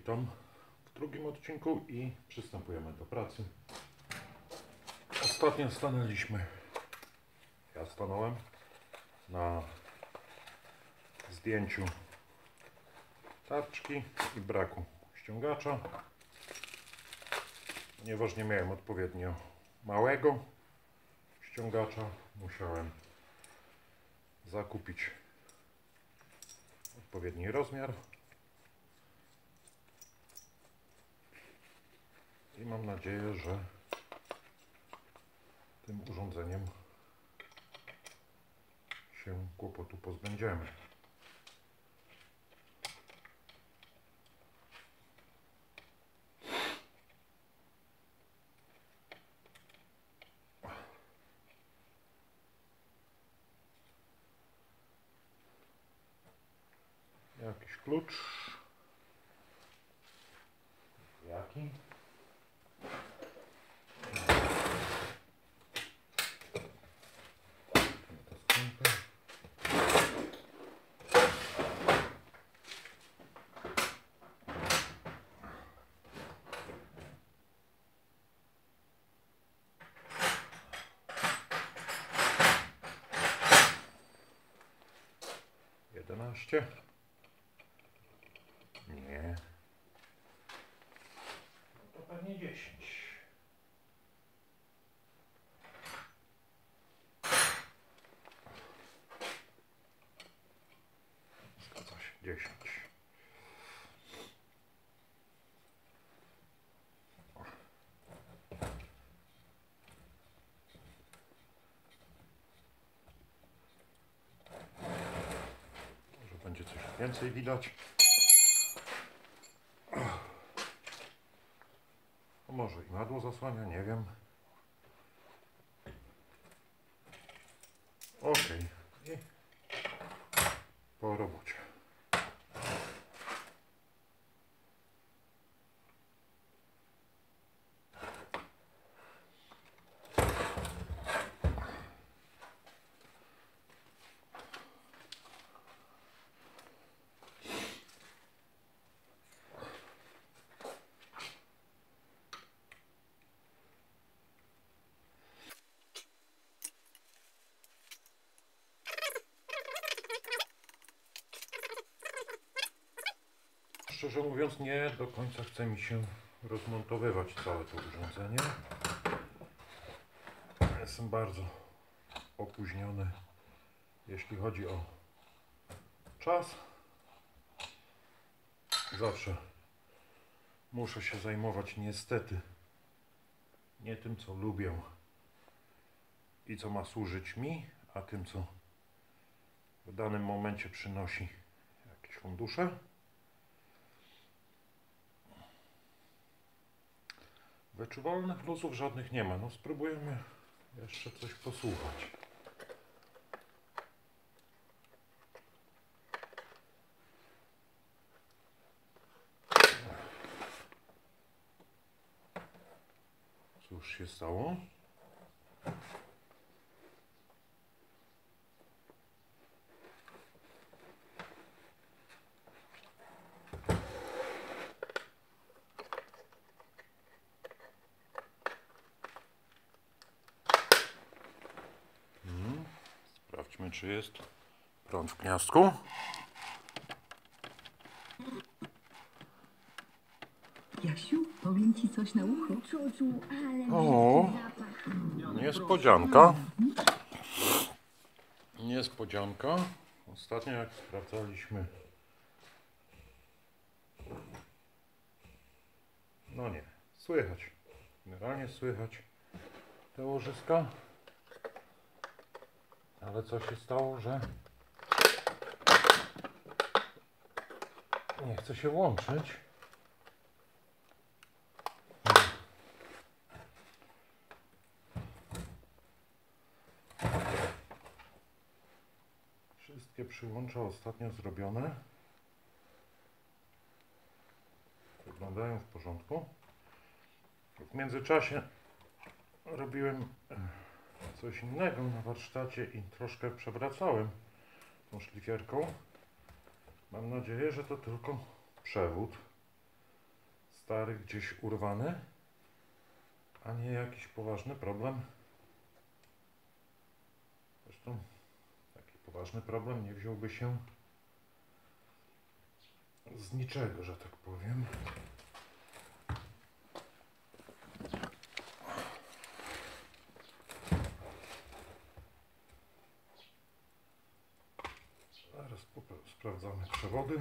witam w drugim odcinku i przystępujemy do pracy. Ostatnio stanęliśmy, ja stanąłem na zdjęciu tarczki i braku ściągacza. Ponieważ nie miałem odpowiednio małego ściągacza, musiałem zakupić odpowiedni rozmiar. I mam nadzieję, że tym urządzeniem się kłopotu pozbędziemy. Jakiś klucz. Jaki? 12? Nie. To pewnie 10. Zgadza się, 10. więcej widać. A może i madło zasłania, nie wiem. Okej. I po robocie. Szczerze mówiąc, nie do końca chce mi się rozmontowywać całe to urządzenie. Jestem bardzo opóźniony, jeśli chodzi o czas. Zawsze muszę się zajmować niestety nie tym, co lubię i co ma służyć mi, a tym, co w danym momencie przynosi jakieś fundusze. Wyczuwalnych luzów żadnych nie ma. No spróbujemy jeszcze coś posłuchać. Cóż się stało? Czy jest prąd w gniazdku. Jasiu, powiem ci coś na ucho. Czuczu, ale O. Niespodzianka. Niespodzianka. Ostatnio jak sprawdzaliśmy. No nie, słychać. Generalnie słychać te łożyska. Ale co się stało, że nie chce się łączyć. Wszystkie przyłącza ostatnio zrobione. Wyglądają w porządku. W międzyczasie robiłem coś innego na warsztacie i troszkę przewracałem tą szlifierką. Mam nadzieję, że to tylko przewód. stary gdzieś urwany, a nie jakiś poważny problem. Zresztą taki poważny problem nie wziąłby się z niczego, że tak powiem. Zaraz popra- sprawdzamy przewody.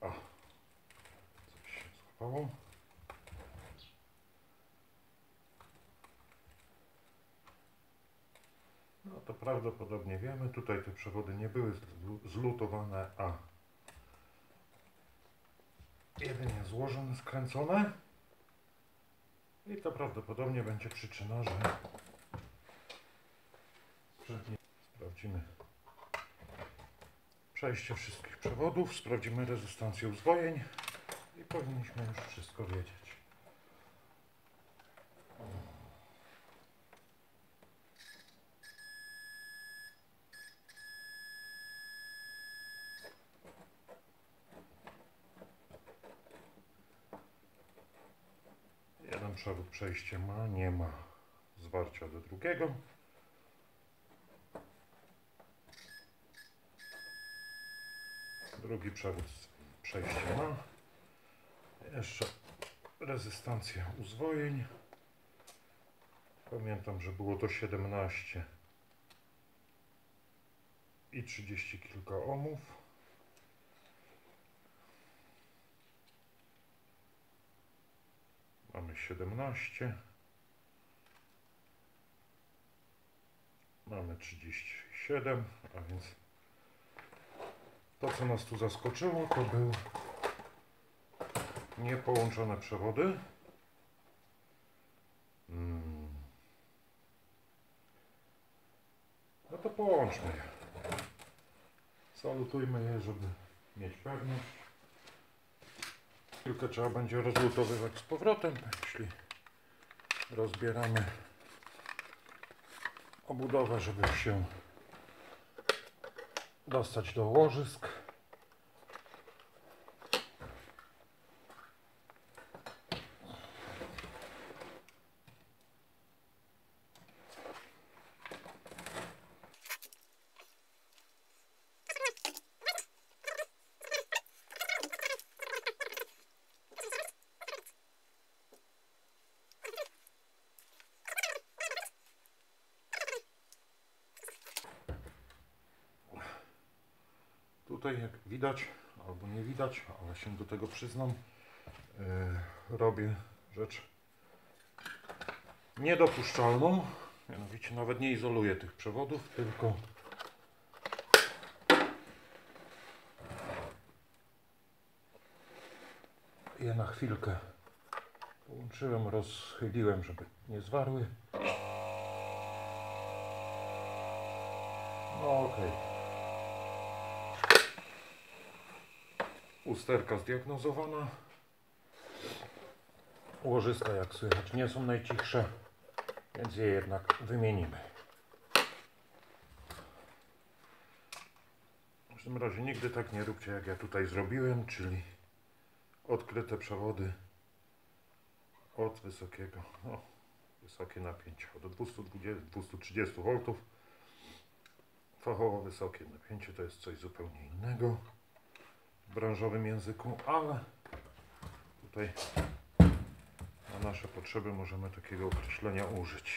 O, coś się złapało. No to prawdopodobnie wiemy. Tutaj te przewody nie były zlu- zlutowane, a jedynie złożone, skręcone. I to prawdopodobnie będzie przyczyna, że sprawdzimy przejście wszystkich przewodów, sprawdzimy rezystancję uzwojeń i powinniśmy już wszystko wiedzieć. Jeden przewód przejście ma, nie ma zwarcia do drugiego. Drugi przewód przejście ma. Jeszcze rezystancję uzwojeń. Pamiętam, że było to 17 i 30 kilka ohmów. Mamy 17. Mamy 37, a więc to, co nas tu zaskoczyło, to był niepołączone przewody. Mm. No to połączmy je. Salutujmy je, żeby mieć pewność. Tylko trzeba będzie rozlutowywać z powrotem, jeśli rozbieramy obudowę, żeby się dostać do łożysk. Tutaj jak widać, albo nie widać, ale się do tego przyznam, yy, robię rzecz niedopuszczalną. Mianowicie nawet nie izoluję tych przewodów, tylko je na chwilkę połączyłem, rozchyliłem, żeby nie zwarły. No okej. Usterka zdiagnozowana. Łożyska, jak słychać, nie są najcichsze, więc je jednak wymienimy. W każdym razie nigdy tak nie róbcie, jak ja tutaj zrobiłem, czyli odkryte przewody od wysokiego, no, wysokie napięcie, od 220, 230 V. Fachowo wysokie napięcie to jest coś zupełnie innego branżowym języku, ale tutaj na nasze potrzeby możemy takiego określenia użyć.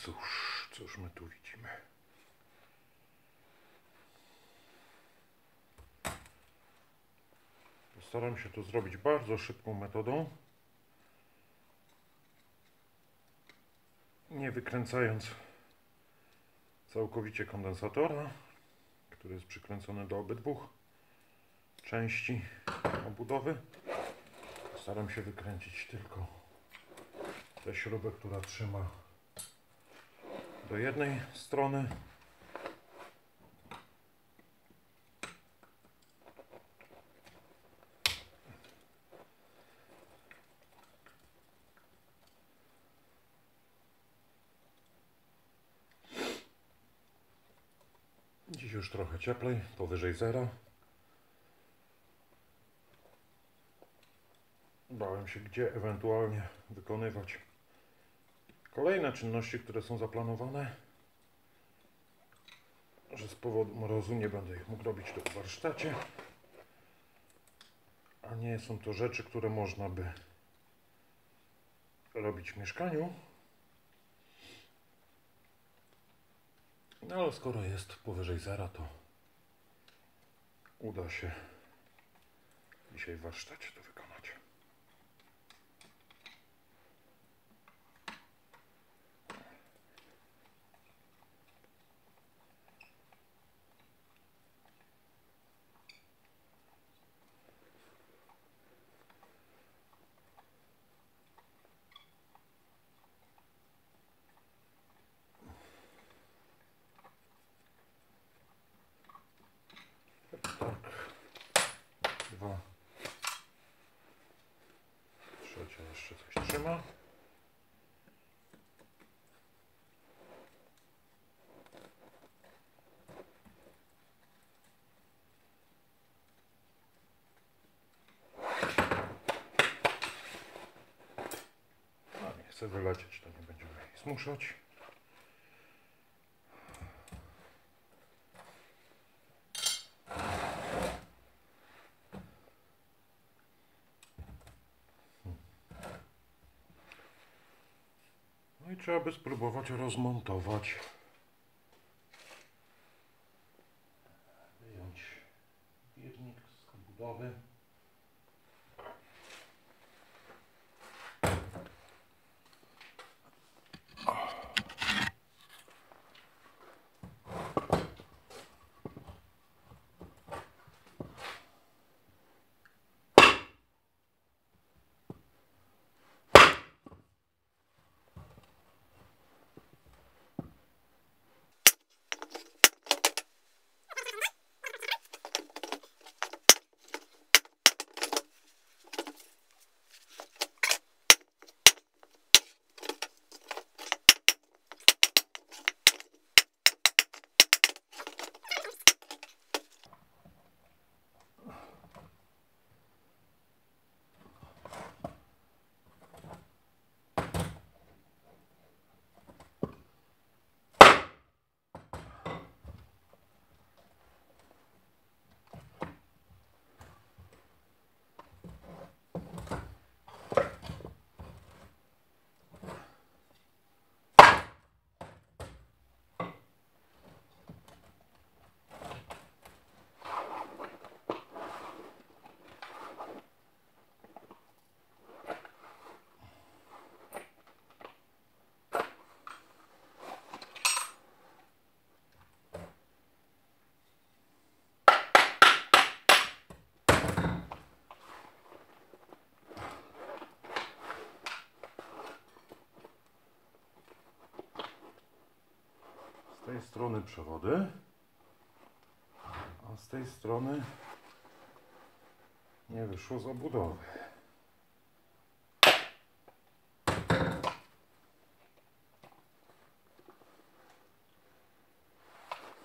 cóż, cóż my tu widzimy? Postaram się to zrobić bardzo szybką metodą. Nie wykręcając całkowicie kondensatora, który jest przykręcony do obydwu części obudowy. Staram się wykręcić tylko tę śrubę, która trzyma do jednej strony. Dziś już trochę cieplej, powyżej zera. Bałem się, gdzie ewentualnie wykonywać kolejne czynności, które są zaplanowane. Że z powodu mrozu nie będę ich mógł robić tu w warsztacie. A nie są to rzeczy, które można by robić w mieszkaniu. No ale skoro jest powyżej zera, to uda się dzisiaj w warsztacie to wykonać. Tak. Dwa. Trzecia A nie chcę wylecieć, to nie będziemy jej zmuszać. Trzeba by spróbować rozmontować. Wyjąć wirnik z budowy. Tej strony przewody, a z tej strony nie wyszło z obudowy.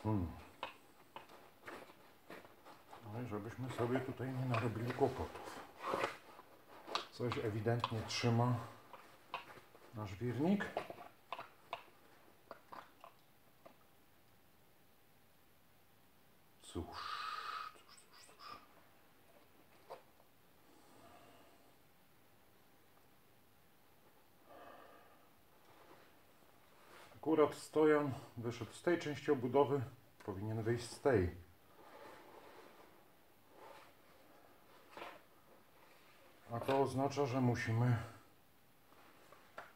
Hmm. No i żebyśmy sobie tutaj nie narobili kłopotów. Coś ewidentnie trzyma nasz wirnik. Cóż, cóż, cóż, cóż. Akurat stojan wyszedł z tej części obudowy, powinien wyjść z tej. A to oznacza, że musimy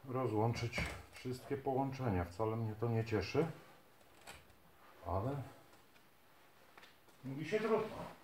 rozłączyć wszystkie połączenia. Wcale mnie to nie cieszy, ale mówi się trudno.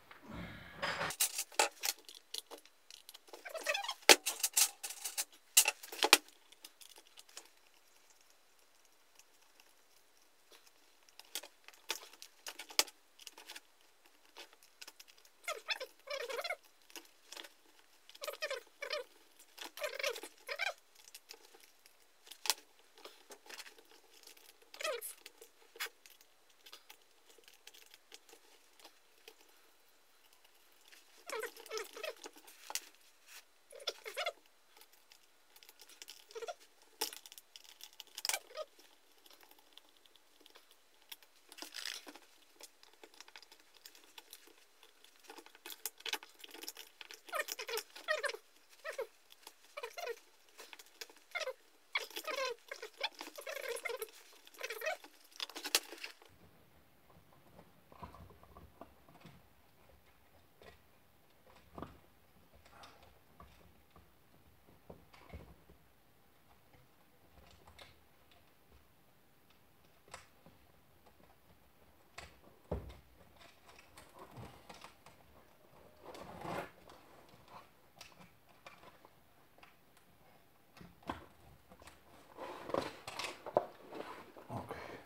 Okej.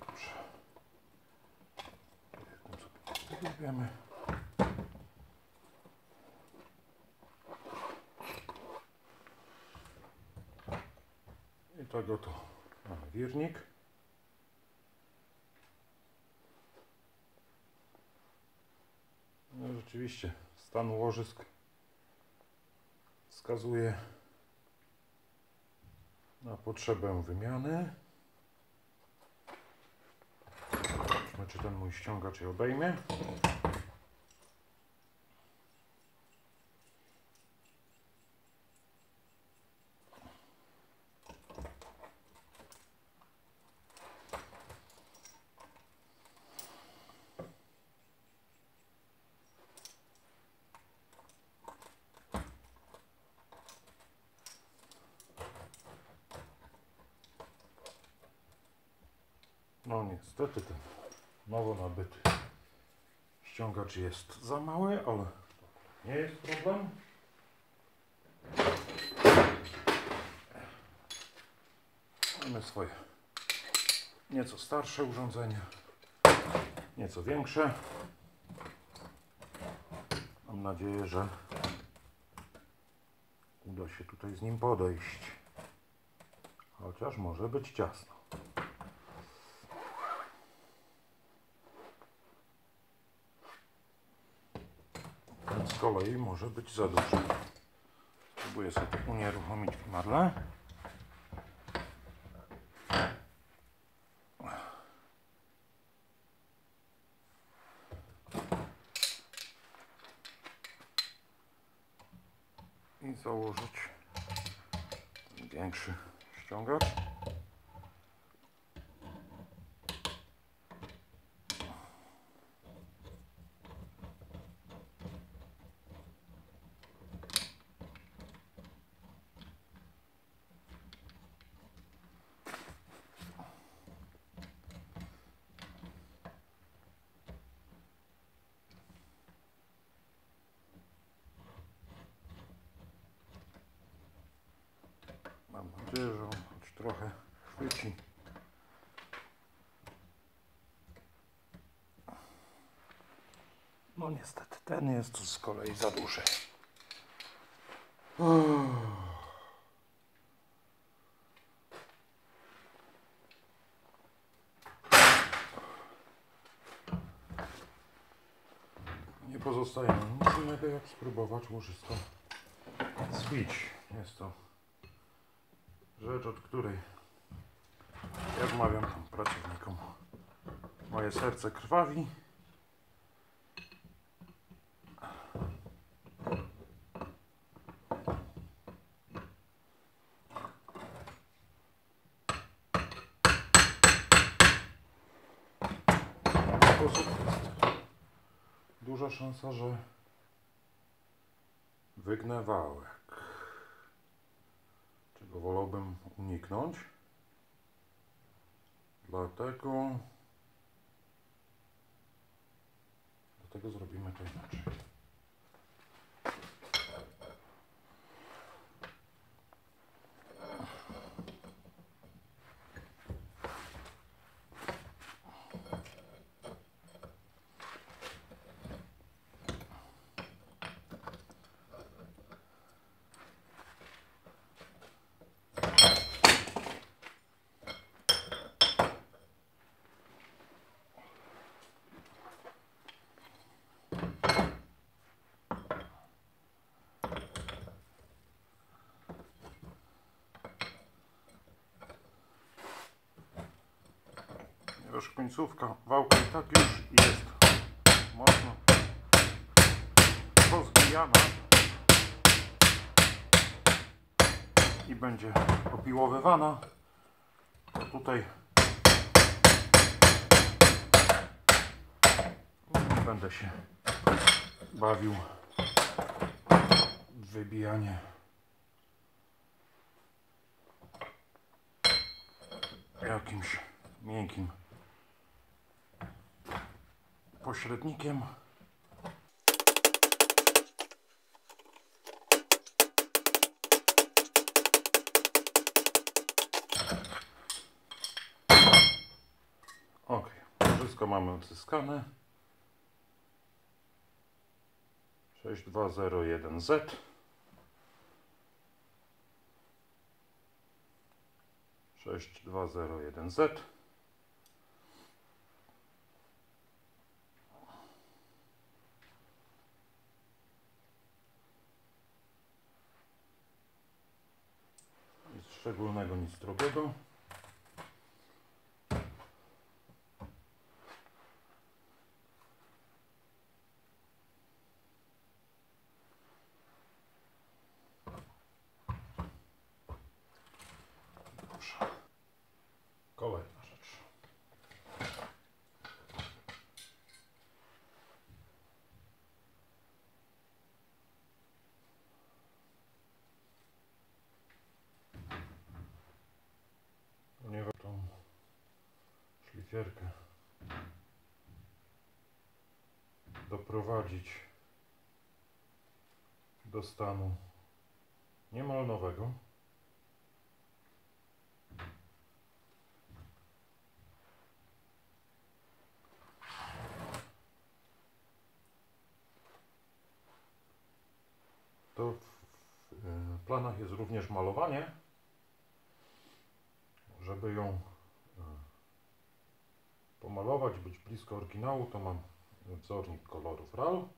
Dobrze. Jednym pogubiemy. I tak oto mamy wirnik. No rzeczywiście stan łożysk wskazuje na potrzebę wymiany. Zobaczmy, czy ten mój ściągacz je obejmie. No niestety ten nowo nabyty ściągacz jest za mały, ale nie jest problem. Mamy swoje nieco starsze urządzenie, nieco większe. Mam nadzieję, że uda się tutaj z nim podejść. Chociaż może być ciasno. Z kolei może być za duży. Spróbuję sobie unieruchomić marlę. I założyć ten większy ściągacz. Mam nadzieję, choć trochę chwyci. No niestety, ten jest z kolei za duży. Nie pozostaje nic innego jak spróbować łożysko Switch. Jest to rzecz, od której jak mawiam pracownikom moje serce krwawi. Duża szansa, że Wygnewałek. Wolałbym uniknąć. Dlatego... Dlatego zrobimy to inaczej. Już końcówka. Wałka i tak już jest. Mocno. Pozbijana i będzie opiłowywana. To tutaj. Nie będę się bawił w wybijanie. Jakimś miękkim pośrednikiem. Ok, wszystko mamy odzyskane. 6201Z. Sześć dwa zero jeden Z. Nic szczególnego, nic drogiego. Dobrze. Kolejna rzecz. ponieważ tą szlifierkę doprowadzić do stanu niemal nowego. To w planach jest również malowanie żeby ją pomalować, być blisko oryginału, to mam wzornik kolorów RAL.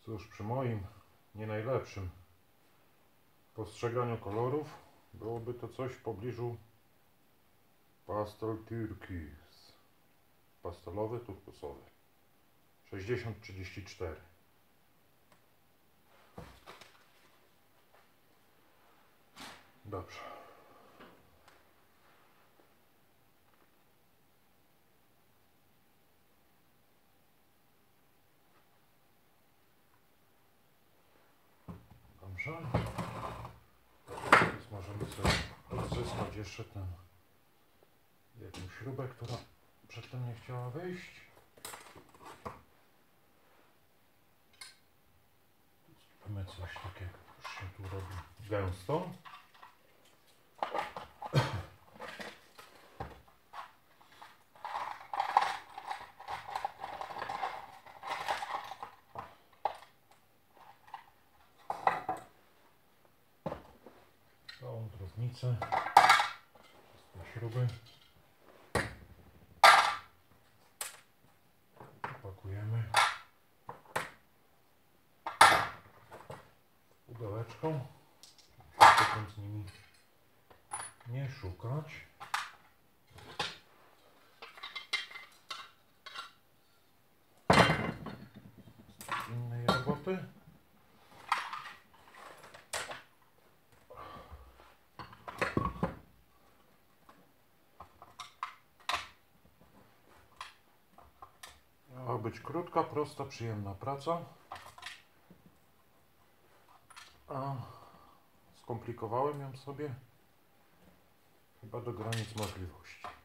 Cóż, przy moim nie najlepszym postrzeganiu kolorów byłoby to coś w pobliżu pastel turquoise. Pastelowy, turkusowy. 60-34. Dobrze. Dobrze. Teraz możemy sobie odzyskać jeszcze tę jedną śrubę, która przedtem nie chciała wyjść. Mamy coś takiego, już się tu robi gęsto. Całą drobnicę z tej śruby opakujemy potem z nimi nie szukać. Innej roboty. Aby być krótka, prosta, przyjemna praca. A skomplikowałem ją sobie chyba do granic możliwości.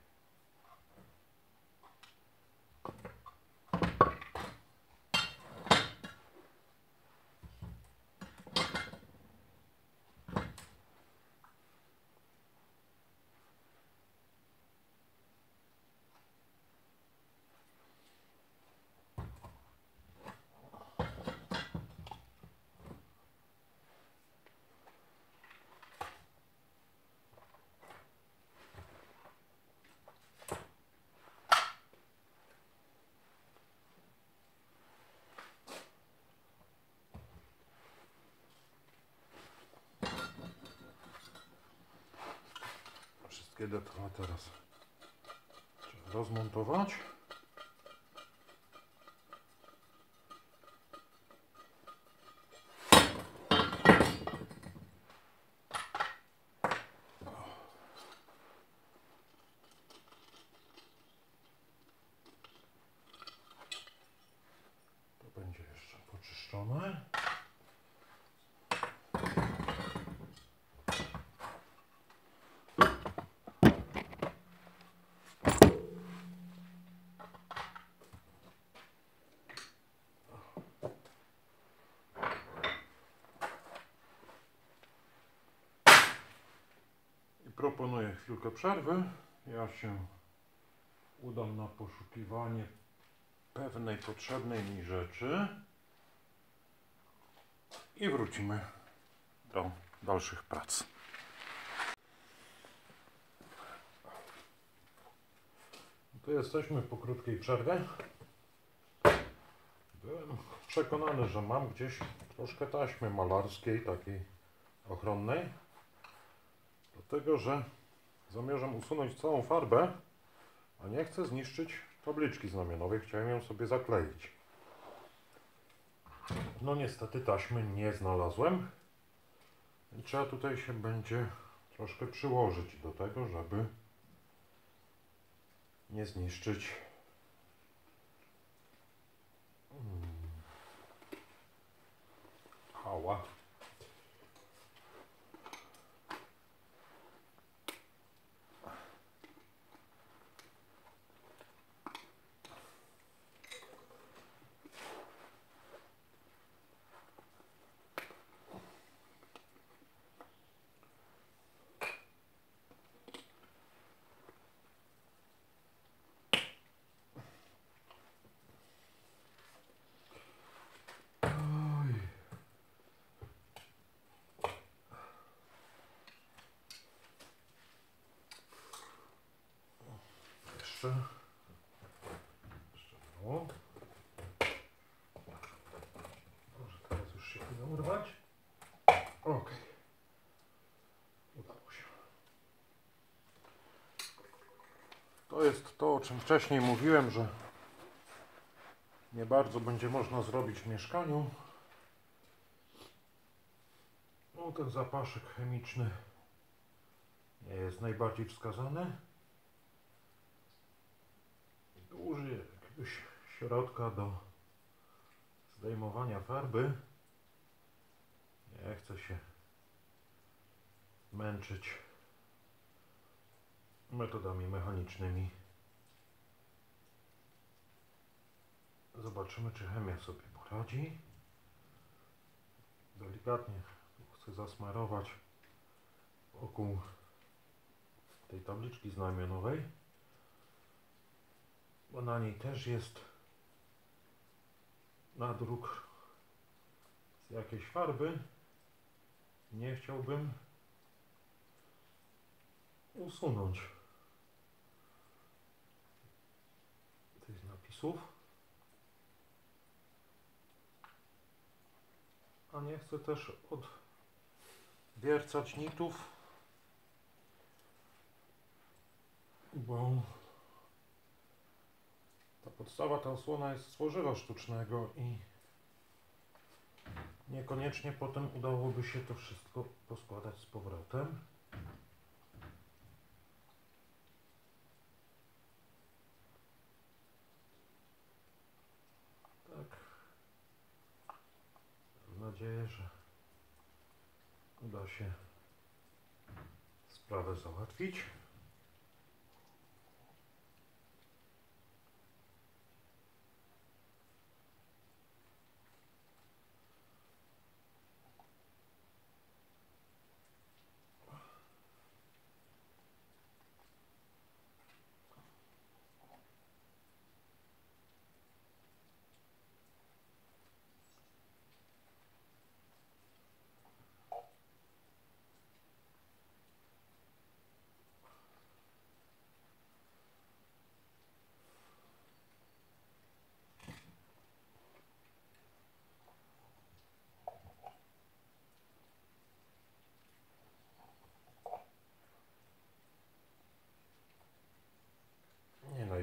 Detale teraz trzeba rozmontować. To będzie jeszcze poczyszczone. Proponuję chwilkę przerwy. Ja się udam na poszukiwanie pewnej potrzebnej mi rzeczy i wrócimy do dalszych prac. Tu jesteśmy po krótkiej przerwie. Byłem przekonany, że mam gdzieś troszkę taśmy malarskiej, takiej ochronnej. Dlatego, że zamierzam usunąć całą farbę, a nie chcę zniszczyć tabliczki znamionowej. Chciałem ją sobie zakleić. No niestety taśmy nie znalazłem. I trzeba tutaj się będzie troszkę przyłożyć do tego, żeby nie zniszczyć mm, hała. Jeszcze. Jeszcze. Może teraz już się uda urwać. Ok. Udało się. To jest to, o czym wcześniej mówiłem, że nie bardzo będzie można zrobić w mieszkaniu. No, ten zapaszek chemiczny nie jest najbardziej wskazany. Środka do zdejmowania farby. Nie chcę się męczyć metodami mechanicznymi. Zobaczymy, czy chemia sobie poradzi. Delikatnie chcę zasmarować wokół tej tabliczki znamionowej, bo na niej też jest nadruk z jakiejś farby. Nie chciałbym usunąć tych napisów. A nie chcę też odwiercać nitów, bo ta podstawa, ta osłona jest z tworzywa sztucznego i niekoniecznie potem udałoby się to wszystko poskładać z powrotem. Tak. Mam nadzieję, że uda się sprawę załatwić.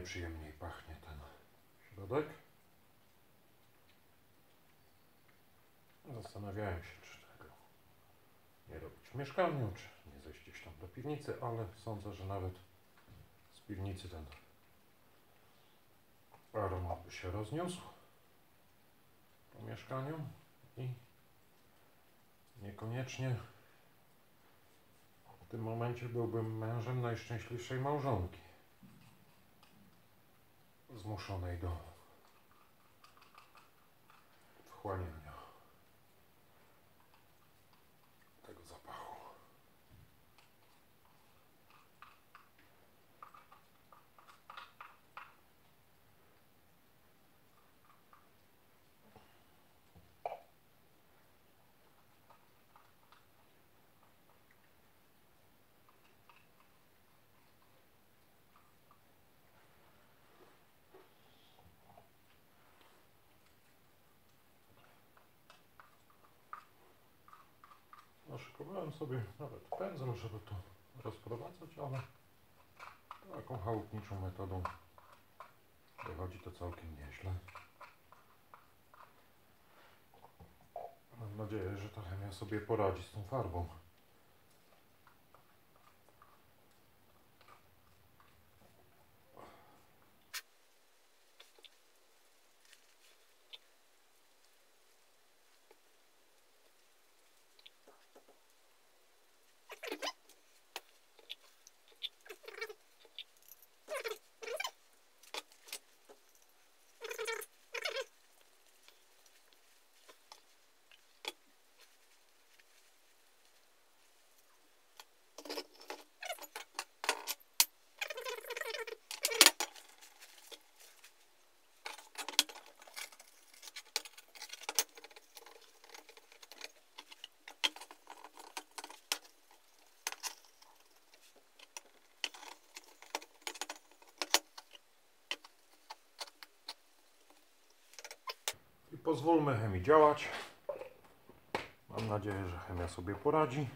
Najprzyjemniej pachnie ten środek. Zastanawiałem się, czy tego nie robić w mieszkaniu, czy nie zejść gdzieś tam do piwnicy, ale sądzę, że nawet z piwnicy ten aromat by się rozniósł po mieszkaniu i niekoniecznie w tym momencie byłbym mężem najszczęśliwszej małżonki zmuszonej do wchłaniania tego zapachu. Naszykowałem sobie nawet pędzel, żeby to rozprowadzać, ale taką chałupniczą metodą wychodzi to całkiem nieźle. Mam nadzieję, że ta chemia sobie poradzi z tą farbą. I pozwólmy chemii działać. Mam nadzieję, że chemia sobie poradzi.